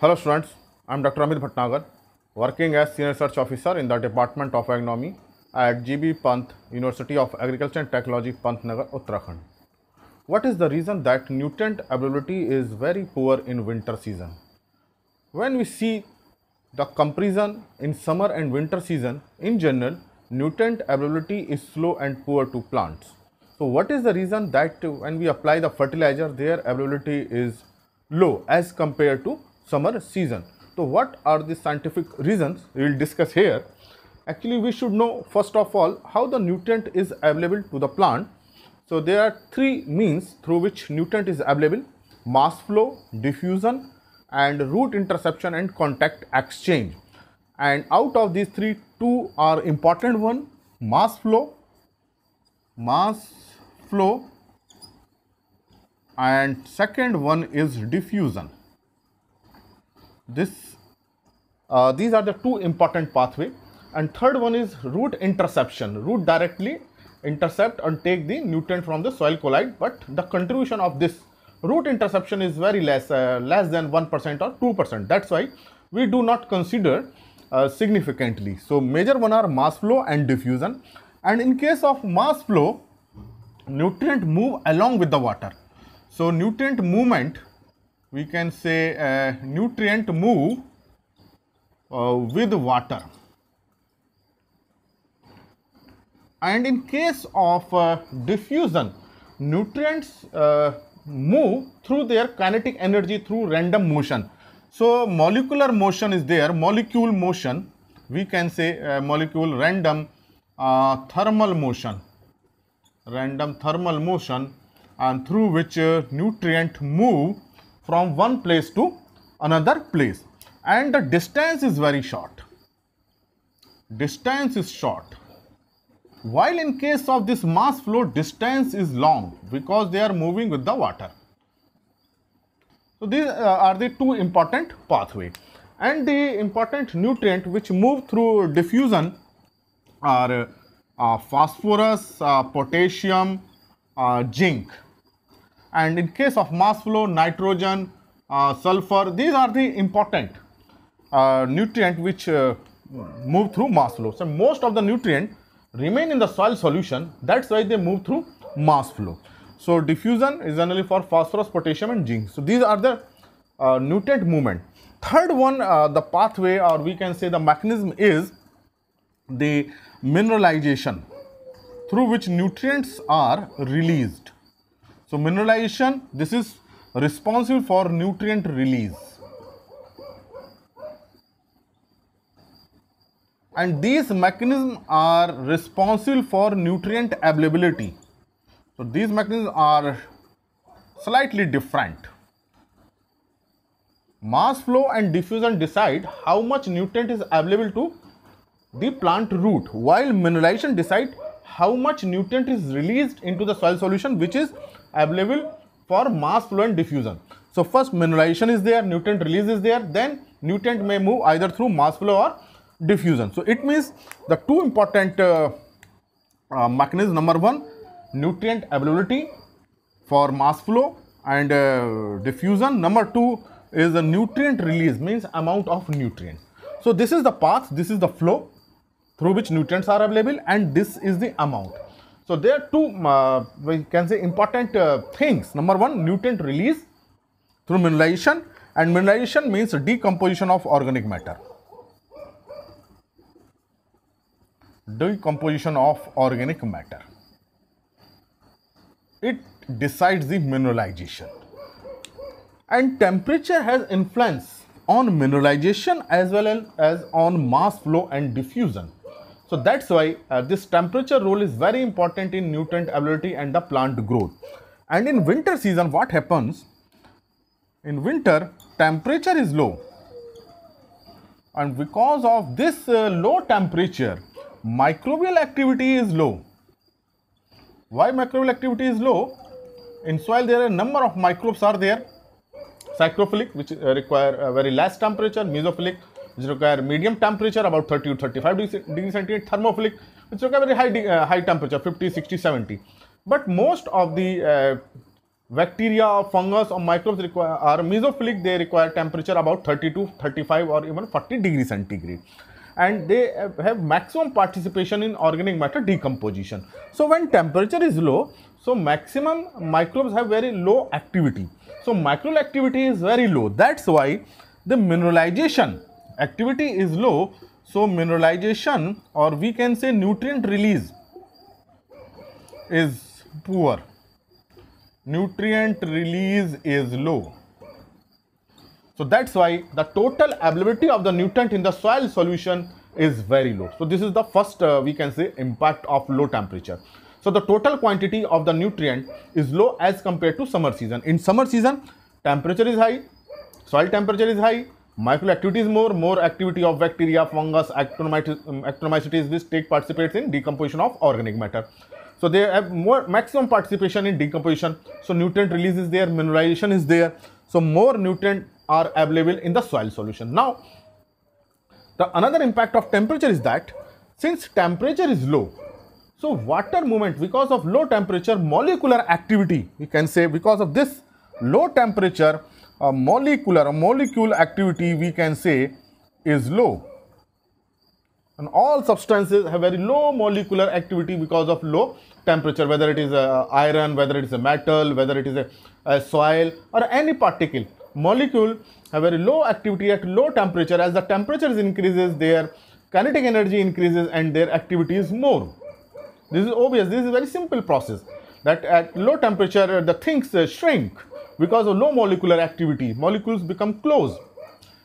Hello students, I am Dr. Amit Bhatnagar, working as Senior Research Officer in the Department of Agronomy at GB Pant, University of Agriculture and Technology, Pantnagar, Uttarakhand. What is the reason that nutrient availability is very poor in winter season? When we see the comparison in summer and winter season, in general, nutrient availability is slow and poor to plants. So, what is the reason that when we apply the fertilizer, their availability is low as compared to summer season? So, what are the scientific reasons we will discuss here? Actually, we should know first of all how the nutrient is available to the plant. So, there are three means through which nutrient is available mass flow, diffusion, and root interception and contact exchange. And out of these three, two are important one mass flow, mass flow, and second one is diffusion. This uh, these are the two important pathway. And third one is root interception. Root directly intercept and take the nutrient from the soil colloid. But the contribution of this root interception is very less uh, less than 1% or 2% that's why we do not consider uh, significantly. So major one are mass flow and diffusion. And in case of mass flow nutrient move along with the water. So nutrient movement we can say uh, nutrient move uh, with water. And in case of uh, diffusion nutrients uh, move through their kinetic energy through random motion. So molecular motion is there molecule motion we can say uh, molecule random uh, thermal motion. Random thermal motion and through which nutrient move from one place to another place. And the distance is very short. Distance is short. While in case of this mass flow distance is long because they are moving with the water. So these uh, are the two important pathway. And the important nutrient which move through diffusion are uh, phosphorus uh, potassium uh, zinc and in case of mass flow nitrogen uh, sulfur these are the important uh, nutrient which uh, move through mass flow. So most of the nutrient remain in the soil solution. That's why they move through mass flow. So diffusion is generally for phosphorus potassium and zinc. So these are the uh, nutrient movement. Third one uh, the pathway or we can say the mechanism is the mineralization through which nutrients are released so mineralization this is responsible for nutrient release and these mechanisms are responsible for nutrient availability. So these mechanisms are slightly different. Mass flow and diffusion decide how much nutrient is available to the plant root while mineralization decide how much nutrient is released into the soil solution which is available for mass flow and diffusion. So first mineralization is there, nutrient release is there, then nutrient may move either through mass flow or diffusion. So it means the two important uh, uh, mechanisms number one nutrient availability for mass flow and uh, diffusion. Number two is the nutrient release means amount of nutrient. So this is the path, this is the flow through which nutrients are available and this is the amount. So there are two uh, we can say important uh, things. Number one nutrient release through mineralization and mineralization means decomposition of organic matter. decomposition of organic matter. It decides the mineralization. And temperature has influence on mineralization as well as on mass flow and diffusion. So that's why uh, this temperature role is very important in nutrient availability and the plant growth. And in winter season, what happens? In winter, temperature is low. And because of this uh, low temperature, microbial activity is low. Why microbial activity is low? In soil there are a number of microbes are there. Psychrophilic which uh, require a very less temperature, mesophilic which require medium temperature about 30 to 35 degrees centigrade, thermophilic which require very high, uh, high temperature 50, 60, 70. But most of the uh, bacteria fungus or microbes require are mesophilic they require temperature about 30 to 35 or even 40 degree centigrade. And they have maximum participation in organic matter decomposition. So when temperature is low so maximum microbes have very low activity. So microbial activity is very low. That's why the mineralization activity is low so mineralization or we can say nutrient release is poor nutrient release is low. So that's why the total availability of the nutrient in the soil solution is very low. So this is the first uh, we can say impact of low temperature. So the total quantity of the nutrient is low as compared to summer season. In summer season, temperature is high, soil temperature is high, micro activity is more, more activity of bacteria, fungus, actinomycetes which take participates in decomposition of organic matter. So they have more maximum participation in decomposition. So nutrient release is there, mineralization is there. So more nutrient are available in the soil solution. Now, the another impact of temperature is that since temperature is low, so water movement because of low temperature molecular activity, we can say because of this low temperature uh, molecular molecule activity we can say is low and all substances have very low molecular activity because of low temperature, whether it is a iron, whether it is a metal, whether it is a, a soil or any particle. Molecule have very low activity at low temperature. As the temperature increases, their kinetic energy increases and their activity is more. This is obvious. This is a very simple process that at low temperature, the things uh, shrink because of low molecular activity. Molecules become close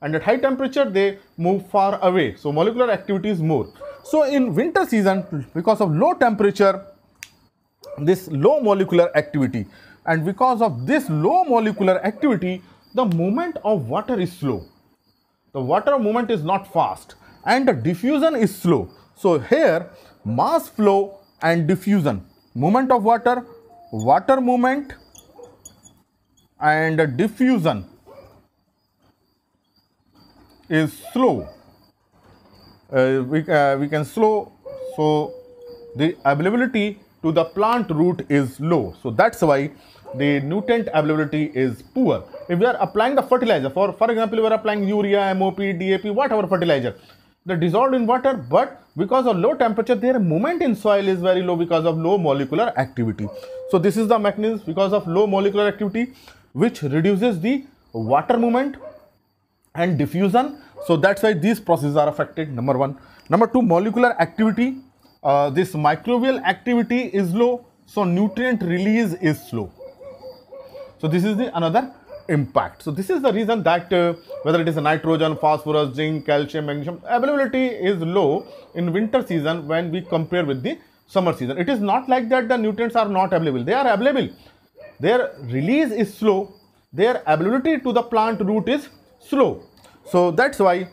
and at high temperature they move far away. So molecular activity is more. So in winter season because of low temperature this low molecular activity and because of this low molecular activity the movement of water is slow. The water movement is not fast and the diffusion is slow. So here mass flow and diffusion. Movement of water water movement and diffusion is slow uh, we, uh, we can slow so the availability to the plant root is low. So that's why the nutrient availability is poor. If we are applying the fertilizer, for, for example, we are applying urea, MOP, DAP, whatever fertilizer, they dissolved in water, but because of low temperature, their movement in soil is very low because of low molecular activity. So this is the mechanism because of low molecular activity, which reduces the water movement and diffusion. So that's why these processes are affected, number one. Number two, molecular activity uh, this microbial activity is low, so nutrient release is slow. So this is the another impact. So this is the reason that uh, whether it is nitrogen, phosphorus, zinc, calcium, magnesium, availability is low in winter season when we compare with the summer season. It is not like that the nutrients are not available. They are available. Their release is slow. Their ability to the plant root is slow. So that's why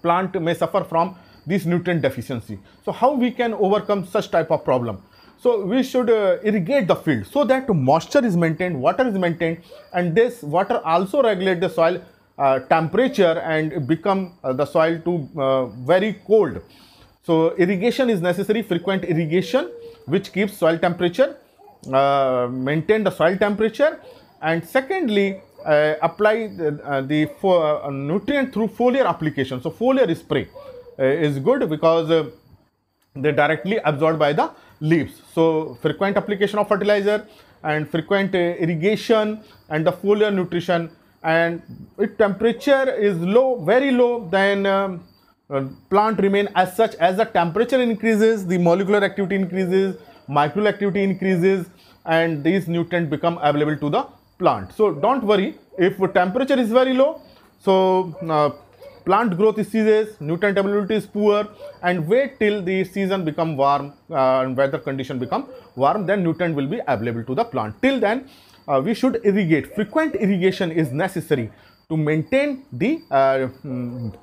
plant may suffer from this nutrient deficiency. So how we can overcome such type of problem? So we should uh, irrigate the field so that moisture is maintained, water is maintained and this water also regulate the soil uh, temperature and become uh, the soil to uh, very cold. So irrigation is necessary, frequent irrigation which keeps soil temperature, maintain the soil temperature and secondly uh, apply the, the nutrient through foliar application. So foliar spray. Uh, is good because uh, they directly absorbed by the leaves. So frequent application of fertilizer and frequent uh, irrigation and the foliar nutrition and if temperature is low, very low, then um, uh, plant remain as such as the temperature increases, the molecular activity increases, microbial activity increases and these nutrients become available to the plant. So don't worry if temperature is very low, so uh, plant growth ceases, nutrient availability is poor and wait till the season become warm uh, and weather condition become warm then nutrient will be available to the plant. Till then uh, we should irrigate. Frequent irrigation is necessary to maintain the uh,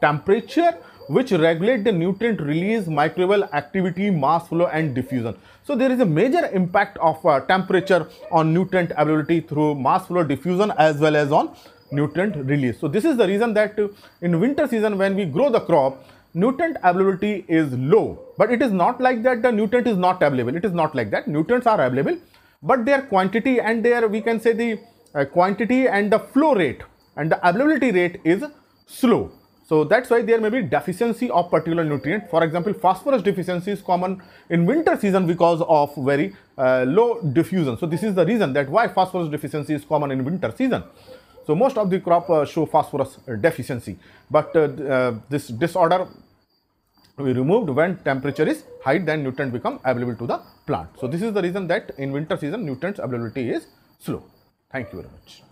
temperature which regulate the nutrient release, microbial activity, mass flow and diffusion. So there is a major impact of uh, temperature on nutrient availability through mass flow diffusion as well as on nutrient release. So this is the reason that in winter season when we grow the crop, nutrient availability is low. But it is not like that the nutrient is not available. It is not like that. Nutrients are available. but their quantity and their we can say the uh, quantity and the flow rate and the availability rate is slow. So that's why there may be deficiency of particular nutrient. For example, phosphorus deficiency is common in winter season because of very uh, low diffusion. So this is the reason that why phosphorus deficiency is common in winter season. So most of the crop uh, show phosphorus deficiency, but uh, uh, this disorder we removed when temperature is high then nutrient become available to the plant. So this is the reason that in winter season nutrients availability is slow. Thank you very much.